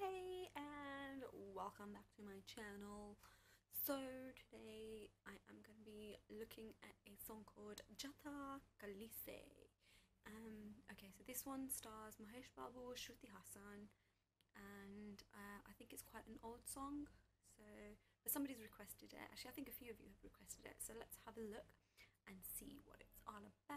Hey and welcome back to my channel. So today I am going to be looking at a song called Jatha Kalise. Um, okay, so this one stars Mahesh Babu, Shruti Hassan, and uh, I think it's quite an old song. So, but somebody's requested it. Actually, I think a few of you have requested it. So let's have a look and see what it's all about.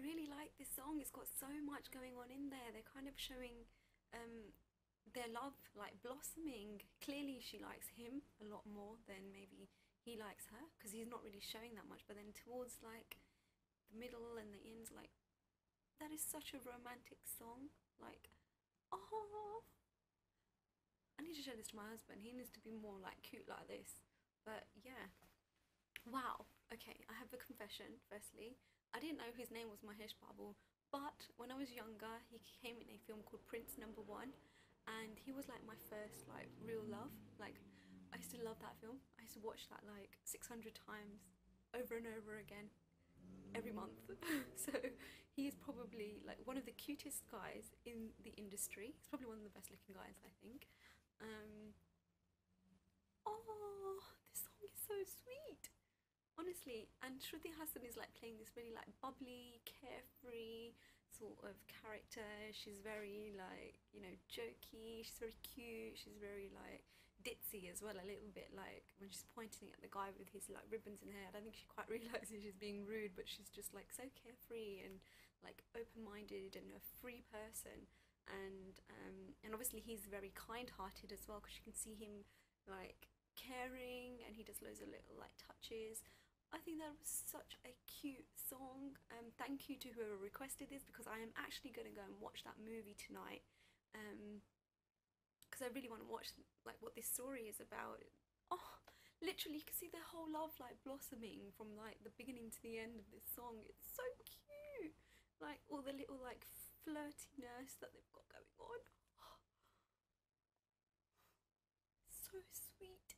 Really like this song. It's got so much going on in there. They're kind of showing um, their love like blossoming. Clearly, she likes him a lot more than maybe he likes her because he's not really showing that much. But then towards like the middle and the ends, like that is such a romantic song. Like, oh, I need to show this to my husband. He needs to be more like cute like this. But yeah, Wow. Okay, I have a confession. Firstly, I didn't know his name was Mahesh Babu, but when I was younger, he came in a film called Prince Number One, and he was like my first like real love. Like I used to love that film. I used to watch that like six hundred times, over and over again, every month. so he is probably like one of the cutest guys in the industry. He's probably one of the best looking guys, I think. Um, oh, this song is so sweet honestly and Shruti Hassan is like playing this really like bubbly carefree sort of character. She's very like you know jokey. She's very cute. She's very like ditzy as well a little bit like when she's pointing at the guy with his like ribbons in hair. I don't think she quite realizes she's being rude but she's just like so carefree and like open-minded and a free person. And um and obviously he's very kind-hearted as well because you can see him like caring and he does loads of little like touches I think that was such a cute song. Um, thank you to whoever requested this because I am actually going to go and watch that movie tonight. Um, because I really want to watch like what this story is about. Oh, literally, you can see the whole love like blossoming from like the beginning to the end of this song. It's so cute. Like all the little like flirtiness that they've got going on. so sweet.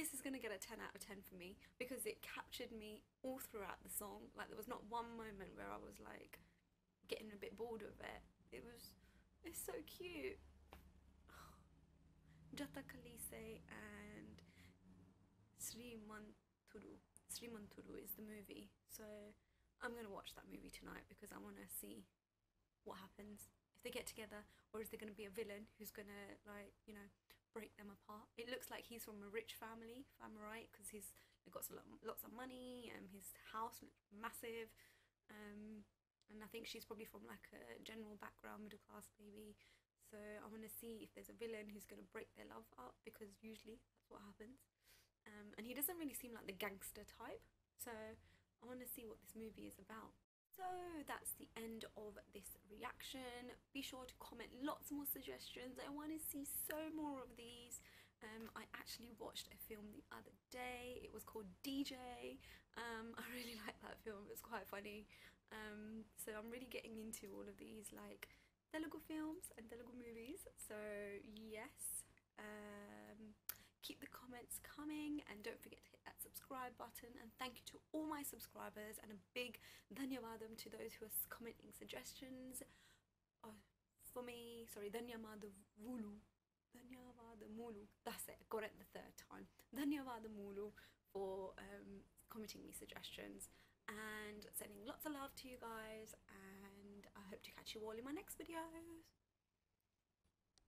This is going to get a 10 out of 10 for me because it captured me all throughout the song. Like, there was not one moment where I was like getting a bit bored of it. It was, it's so cute. Jatha Kalise and Srimanthudu. Sri Manturu is the movie. So I'm going to watch that movie tonight because I want to see what happens. If they get together, or is there going to be a villain who's going to, like, you know, break them apart. It looks like he's from a rich family, if I'm right, because he's got lots of money and his house looks massive. Um, and I think she's probably from like a general background, middle class maybe. So I want to see if there's a villain who's going to break their love up because usually that's what happens. Um, and he doesn't really seem like the gangster type. So I want to see what this movie is about. So that's the end of this reaction. Be sure to comment lots more suggestions. I want to see so more of these. Um, I actually watched a film the other day. It was called DJ. Um, I really like that film. It's quite funny. Um, so I'm really getting into all of these like Telugu films and Telugu movies. So yes, um, keep the comments coming and don't forget to hit subscribe button and thank you to all my subscribers and a big dhanyavadam to those who are commenting suggestions uh, for me. Sorry dhanyavadamulu dhanyavadamulu that's it got it the third time. Dhanyavadamulu for um, commenting me suggestions and sending lots of love to you guys and I hope to catch you all in my next videos